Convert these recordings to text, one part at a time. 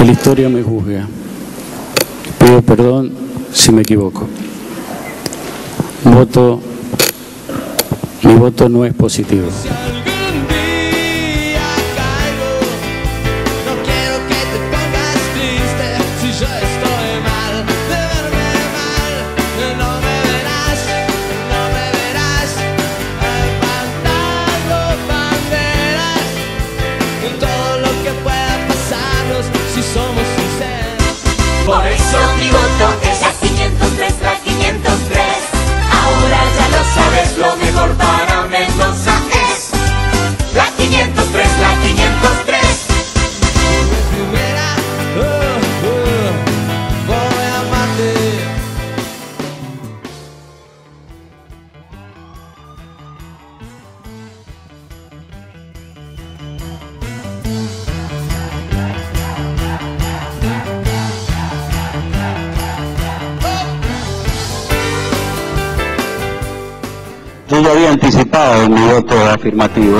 Que la historia me juzgue. Pido perdón si me equivoco. Voto, mi voto no es positivo. somos sinceros, porém somos Yo ya había anticipado mi voto afirmativo.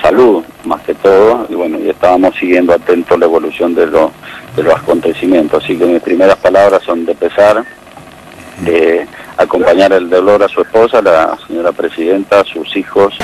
Salud, más que todo, y bueno, y estábamos siguiendo atentos la evolución de, lo- de los acontecimientos. Así que mis primeras palabras son de pesar, de acompañar el dolor a su esposa, la señora presidenta, a sus hijos.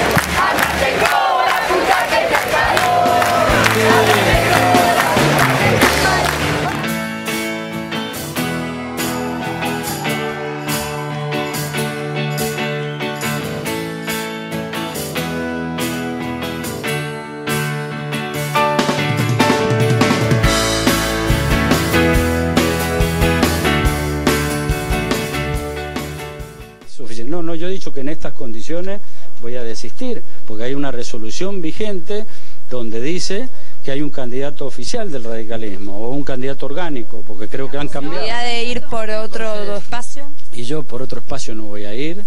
No, yo he dicho que en estas condiciones voy a desistir, porque hay una resolución vigente donde dice que hay un candidato oficial del radicalismo o un candidato orgánico, porque creo que han cambiado. ¿Posibilidad de ir por otro espacio? Y yo por otro espacio no voy a ir.